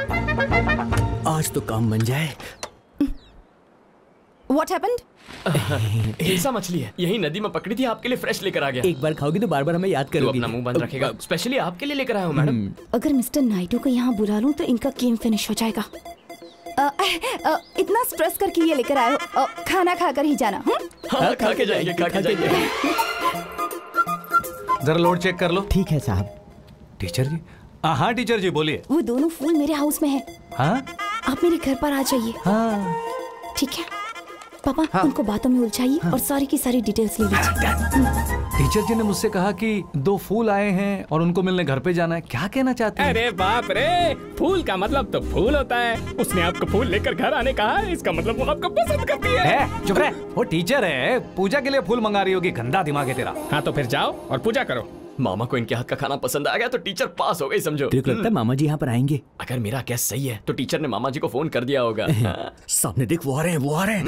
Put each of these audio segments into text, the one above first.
आज तो काम बन जाए। व्हाट हैपेंड हिलसा मछली है। यही नदी में पकड़ी थी आपके लिए फ्रेश लेकर आ गया। एक बार खाओगी तो बार बार हमें याद करोगी अपना मुँह बंद रखेगा। स्पेशली आपके लिए लेकर आया हूँ मैडम। अगर मिस्टर नाइडू को यहाँ बुला लूँ तो इनका गेम फिनिश हो जाएगा। अ, अ, इतना स्ट्रेस करके ये लेकर आए हो। खाना खाकर ही जाना हम्म? हाँ खा के जाएँगे खा के जाएँगे। जरा लोड चेक कर लो। ठीक है साहब। टीचर जी हाँ हाँ टीचर जी बोलिए। वो दोनों फूल मेरे हाउस में है। हाँ? आप मेरे घर पर आ जाइए। हाँ। ठीक है? पापा हाँ? उनको बातों में उलझाइए हाँ? और सारी की सारी डिटेल्स ले लीजिए। टीचर जी ने मुझसे कहा कि दो फूल आए हैं और उनको मिलने घर पे जाना है। क्या कहना चाहते हैं? अरे बाप रे! फूल का मतलब तो फूल होता है। उसने आपको फूल लेकर घर आने कहा है। इसका मतलब वो आपको पसंद करती है। है चुप रहे। वो टीचर है। पूजा के लिए फूल मंगा रही होगी गंदा दिमाग है तेरा। हाँ तो फिर जाओ और पूजा करो। मामा को इनके हाथ का खाना पसंद आ गया तो टीचर पास हो गई समझो। तेरे को लगता है मामा जी यहाँ पर आएँगे? अगर मेरा गैस सही है तो टीचर ने मामा जी को फ़ोन कर दिया होगा। हाँ। सामने देख वो आ रहे हैं वो आ रहे हैं।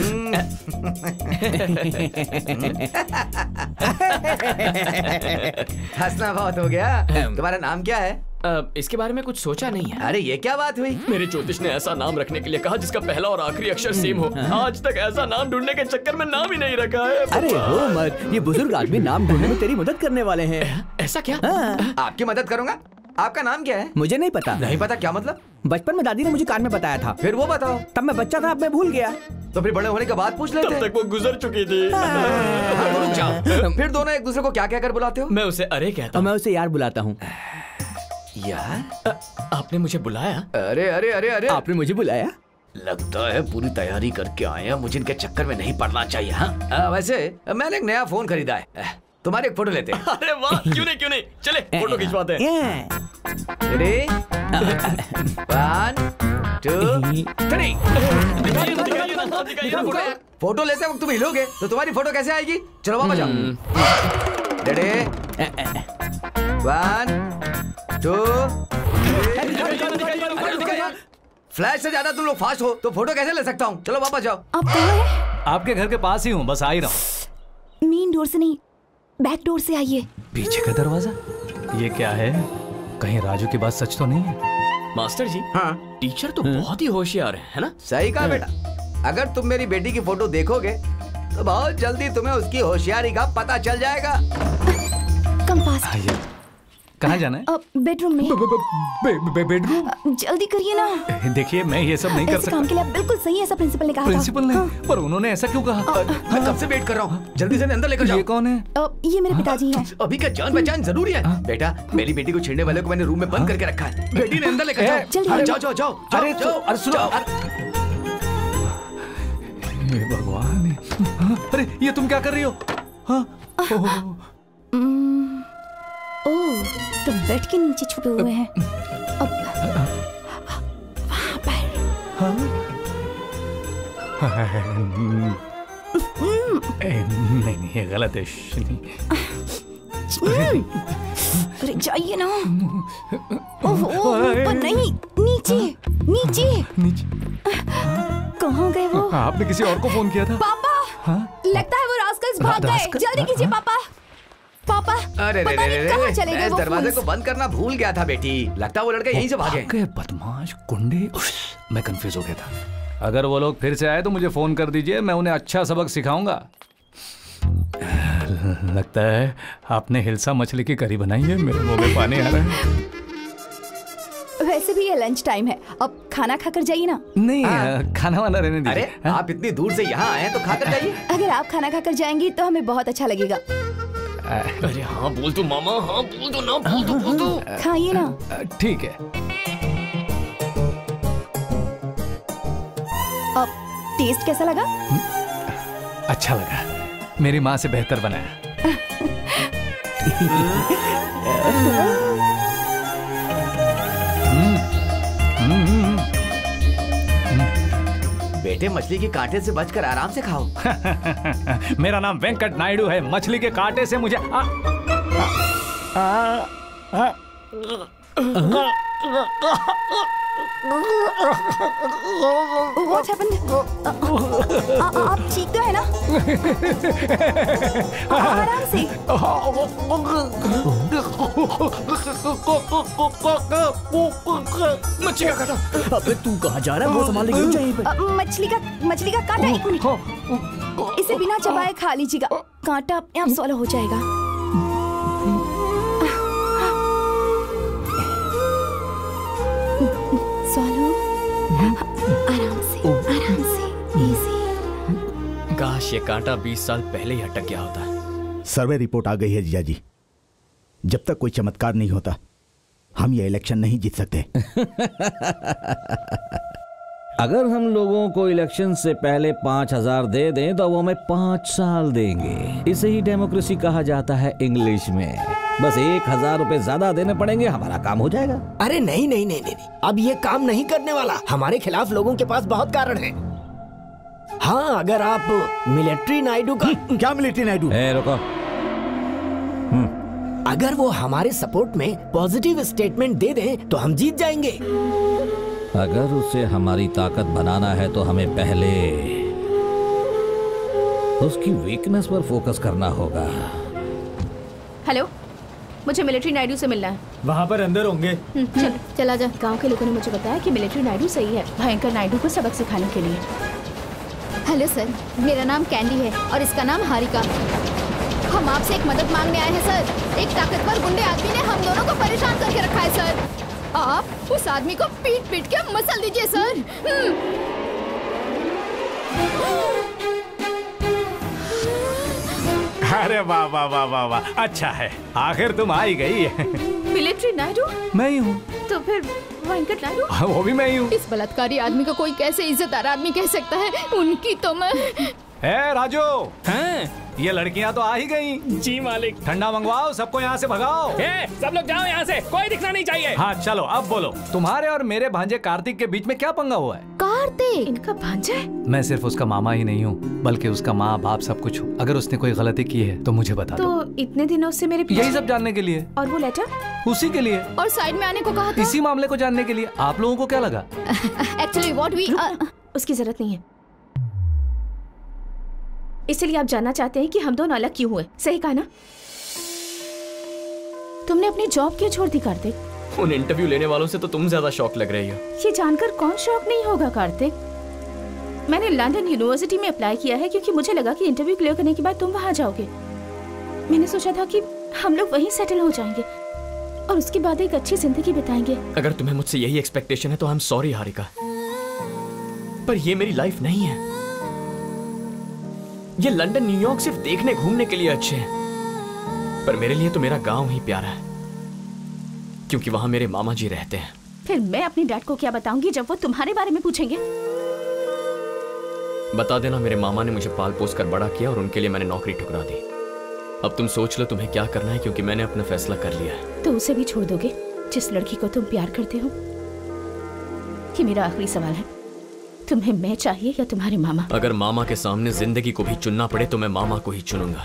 हंसना बहुत हो गया। तुम्हारा नाम क्या है? अ, इसके बारे में कुछ सोचा नहीं है। अरे ये क्या बात हुई? मेरे ज्योतिष ने ऐसा नाम रखने के लिए कहा जिसका पहला और आखिरी अक्षर सेम हो। आज तक ऐसा नाम ढूँढने के चक्कर में नाम ही नहीं रखा है। अरे हो मत। ये बुज़ुर्ग आदमी नाम ढूँढने में तेरी मदद करने वाले हैं। ऐसा क्या? हाँ, आपकी मदद करूँगा? आपका नाम क्या है? मुझे नहीं पता। नहीं पता क्या मतलब? बचपन में दादी ने मुझे कान में बताया था। फिर वो बताओ। तब मैं बच्चा था अब मैं भूल गया। तो फिर बड़े होने के बाद पूछ लेते तब तक वो गुजर चुकी थी। हाँ, तो फिर दोनों एक दूसरे को क्या क्या कर बुलाते हो? मैं उसे अरे कहता हूँ मैं उसे यार बुलाता हूँ। यार आपने मुझे बुलाया? अरे अरे अरे अरे। आपने मुझे बुलाया? लगता है पूरी तैयारी करके आए हैं। मुझे इनके चक्कर में नहीं पड़ना चाहिए हाँ? आ, वैसे मैंने एक नया फ़ोन खरीदा है। तुम्हारे एक फ़ोटो लेते हैं। अरे वाह क्यों नहीं क्यों नहीं? चले फ़ोटो खिंचवाते हैं। Ready one two three photo. Photo लेते वक्त तुम हिलोगे तो तुम्हारी फ़ोटो कैसे आएगी? चलो वापस जाओ। रेडी वन टू फ्लैश से ज़्यादा तुम लोग फास्ट हो तो फ़ोटो कैसे ले सकता हूँ? चलो वापस जाओ। आप कहाँ आपके घर के पास ही हूँ बस आ ही रहा हूँ। मेन डोर से नहीं बैक डोर से आइए। पीछे का दरवाज़ा? ये क्या है? कहीं राजू की बात सच तो नहीं है? मास्टर जी हाँ। टीचर तो बहुत ही होशियार है है ना? सही कहा बेटा। अगर तुम मेरी बेटी की फ़ोटो देखोगे तो बहुत जल्दी तुम्हें उसकी होशियारी का पता चल जाएगा। कम पास आइए। कहाँ जाना है? बेडरूम में। बे- बे- बेडरूम जल्दी करिए ना। देखिए मैं ये सब नहीं कर ऐसे काम सकता के लिए बिल्कुल सही है ऐसा प्रिंसिपल ने कहा प्रिंसिपल ने? पर उन्होंने ऐसा क्यों कहा? मैं कब से वेट कर रहा हूँ? जल्दी से अंदर लेकर ये जाओ कौन है? हाँ, ये मेरे पिताजी हैं। अभी का जान पहचान ज़रूरी है। बेटा मेरी बेटी को छेड़ने वाले को मैंने रूम में बंद करके रखा है। बेटी ने अंदर लेकर जाओ। जाओ जाओ अरे अरे सुनो, भगवान हाँ, अरे ये तुम क्या कर रही हो? हाँ। ओह, हम्म, तो बेड के नीचे छुपे हुए हैं। अब वहाँ पर। ए, नहीं नहीं ये गलत है अरे जाइए ना। ओह ऊपर नहीं नीचे नीचे। नीचे। कहाँ गए वो? आपने किसी और को फ़ोन किया था? पापा हाँ? लगता है वो रास्कल्स भाग गए। जल्दी कीजिए पापा पापा। अरे रे पता रे नहीं रे चले गए वो दरवाजे को बंद करना भूल गया था बेटी। लगता वो लड़के यहीं से भागे। गए बदमाश उस, मैं कंफ्यूज हो गया था। अगर वो लोग फिर से आए तो मुझे फ़ोन कर दीजिए मैं उन्हें अच्छा सबक सिखाऊँगा। लगता है आपने हिलसा मछली की करी बनाई है मेरे मुँह में पानी आ रहा है। वैसे भी ये लंच टाइम है। अब खाना खाकर जाइए ना। नहीं हाँ। खाना वाना रहने दीजिए। अरे आप इतनी दूर से यहाँ आए हैं तो खाकर जाइए। अगर आप खाना खाकर जाएँगी तो हमें बहुत अच्छा लगेगा। अरे हाँ बोल तू मामा हाँ बोल दो ना बोल दो बोल दो खाइए ना। ठीक है। अब टेस्ट कैसा लगा? अच्छा लगा। मेरी माँ से बेहतर बनाया बेटे मछली के कांटे से बचकर आराम से खाओ मेरा नाम वेंकट नायडू है मछली के कांटे से मुझे आ, आ, आ, आ, आ, आ, आ, अ- अ- अ- आप ठीक तो है ना? आराम से। मच्छी का काटा। अबे तू कहाँ जा रहा है? वो संभाल लेगी पे मछली का मछली का कांटा एक मिनट इसे बिना चबाए खा लीजिएगा। कांटा अपने आप सॉल्व हो जाएगा। ये कांटा 20 साल पहले ही अटक गया होता। सर्वे रिपोर्ट आ गई है जीजा जी। जब तक कोई चमत्कार नहीं होता हम ये इलेक्शन नहीं जीत सकते। अगर हम लोगों को इलेक्शन से पहले पाँच हज़ार दे दें तो वो हमें पाँच साल देंगे। इसे ही डेमोक्रेसी कहा जाता है इंग्लिश में। बस एक हज़ार रूपए ज़्यादा देने पड़ेंगे हमारा काम हो जाएगा। अरे नहीं नहीं नहीं नहीं नहीं। अब ये काम नहीं करने वाला। हमारे खिलाफ लोगों के पास बहुत कारण है। हाँ अगर आप मिलिट्री नायडू का क्या मिलिट्री नायडू? रुको। अगर वो हमारे सपोर्ट में पॉजिटिव स्टेटमेंट दे दें तो हम जीत जाएँगे। अगर उसे हमारी ताकत बनाना है तो हमें पहले उसकी वीकनेस पर फोकस करना होगा। हेलो मुझे मिलिट्री नायडू से मिलना है। वहाँ पर अंदर होंगे। हम्म, चल चला जा। गाँव के लोगों ने मुझे बताया कि मिलिट्री नायडू सही है भयंकर नायडू को सबक सिखाने के लिए। हेलो सर, मेरा नाम कैंडी है और इसका नाम हारिका। हम आपसे एक मदद मांगने आए हैं, सर। एक ताकतवर गुंडे आदमी ने हम दोनों को परेशान करके रखा है, सर। आप उस आदमी को पीट पीट के मसल दीजिए, सर। अरे वाह वाह वाह वाह वाह। अच्छा है, आखिर तुम आई गई। मिलिट्री नायडू? मैं ही हूँ। तो फिर वेंकट नायडू? वो भी मैं ही हूँ। इस बलात्कारी आदमी को कोई कैसे इज्जतदार आदमी कह सकता है? उनकी तो मैं है राजू! हाँ? ये लड़कियाँ तो आ ही गई। जी मालिक। ठंडा मंगवाओ सबको यहाँ से भगाओ। ए, सब लोग जाओ यहाँ से। कोई दिखना नहीं चाहिए। हाँ चलो अब बोलो। तुम्हारे और मेरे भांजे कार्तिक के बीच में क्या पंगा हुआ है? कार्तिक! इनका भांजा है? मैं सिर्फ़ उसका मामा ही नहीं हूँ बल्कि उसका माँ बाप सब कुछ हूँ। अगर उसने कोई गलती की है तो मुझे बता दो। तो इतने दिनों से मेरे पीछे यही सब जानने के लिए। और वो लेटर उसी के लिए। और साइड में आने को कहा इसी मामले को जानने के लिए। आप लोगों को क्या लगा? एक्चुअली वॉट वी उसकी ज़रूरत नहीं है। इसलिए आप जानना चाहते हैं कि हम दोनों अलग क्यों हुए। सही कहा ना? तुमने अपनी जॉब क्यों छोड़ दी कार्तिक? उन इंटरव्यू लेने वालों से तो तुम ज़्यादा शौक लग रही हो। ये जानकर कौन शौक नहीं होगा कार्तिक? मैंने लंदन यूनिवर्सिटी में अप्लाई किया है क्योंकि मुझे लगा कि इंटरव्यू क्लियर करने के बाद तुम वहाँ जाओगे। मैंने सोचा था कि हम लोग वहीं सेटल हो जाएँगे और उसके बाद एक अच्छी ज़िंदगी बिताएँगे। अगर तुम्हें मुझसे यही एक्सपेक्टेशन है तो आई एम सॉरी हारिका। पर ये मेरी लाइफ नहीं है। ये लंदन न्यूयॉर्क सिर्फ़ देखने घूमने के लिए अच्छे हैं। पर मेरे लिए तो मेरा गाँव ही प्यारा है क्योंकि वहाँ मेरे मामा जी रहते हैं। फिर मैं अपनी डैड को क्या बताऊँगी जब वो तुम्हारे बारे में पूछेंगे? बता देना मेरे मामा ने मुझे पाल पोस कर बड़ा किया और उनके लिए मैंने नौकरी ठुकरा दी। अब तुम सोच लो तुम्हें क्या करना है क्योंकि मैंने अपना फैसला कर लिया है। तो उसे भी छोड़ दोगे जिस लड़की को तुम प्यार करते हो? ये मेरा आखिरी सवाल है। तुम्हें मैं चाहिए या तुम्हारे मामा? अगर मामा के सामने ज़िंदगी को भी चुनना पड़े तो मैं मामा को ही चुनूँगा।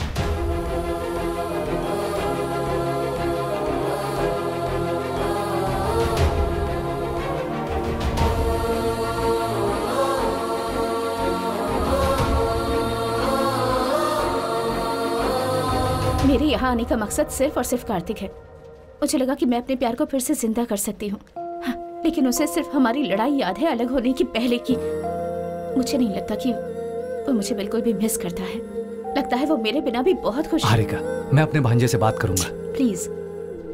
मेरे यहाँ आने का मकसद सिर्फ़ और सिर्फ़ कार्तिक है। मुझे लगा कि मैं अपने प्यार को फिर से ज़िंदा कर सकती हूँ। लेकिन उसे सिर्फ़ हमारी लड़ाई याद है अलग होने की पहले की। मुझे नहीं लगता कि वो मुझे बिल्कुल भी मिस करता है। लगता है वो मेरे बिना भी बहुत खुश है। हारिका मैं अपने भांजे से बात करूँगा। प्लीज़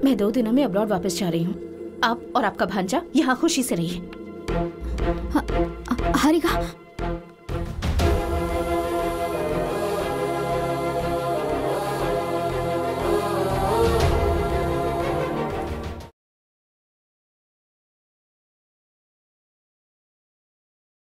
मैं दो दिनों में अब्रॉड वापस जा रही हूँ। आप और आपका भांजा यहाँ खुशी से रहिए। हारिका